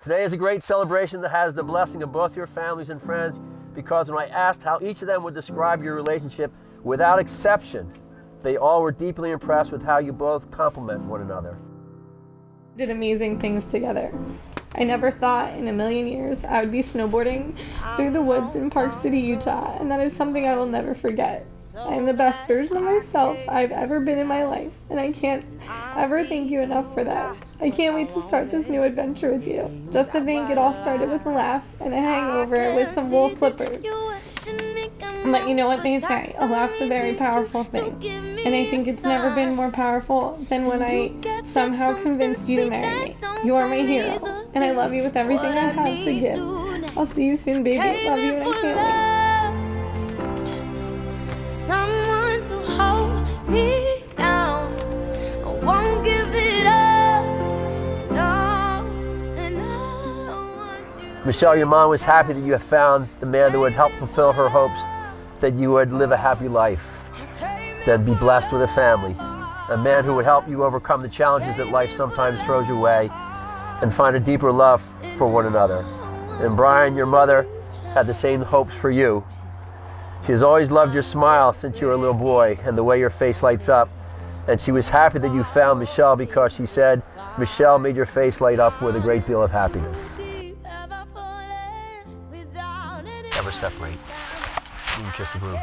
Today is a great celebration that has the blessing of both your families and friends because when I asked how each of them would describe your relationship, without exception, they all were deeply impressed with how you both complement one another. Did amazing things together. I never thought in a million years I would be snowboarding um, through the woods in Park City, Utah, and that is something I will never forget. I am the best version of myself I've ever been in my life, and I can't ever thank you enough for that. I can't wait to start this new adventure with you. Just to think it all started with a laugh and a hangover with some wool slippers. But you know what they say, a laugh's a very powerful thing. And I think it's never been more powerful than when I somehow convinced you to marry me. You are my hero, and I love you with everything I have to give. I'll see you soon, baby. Love you, and I can't wait. Someone to hold me down. I won't give it up. No, and I want you. Michelle, your mom was happy that you have found the man that would help fulfill her hopes that you would live a happy life, that be blessed with a family, a man who would help you overcome the challenges that life sometimes throws your way and find a deeper love for one another. And Brian, your mother, had the same hopes for you. She has always loved your smile since you were a little boy and the way your face lights up. And she was happy that you found Michelle because she said Michelle made your face light up with a great deal of happiness. Ever falling without any Never separate. You can kiss the groom.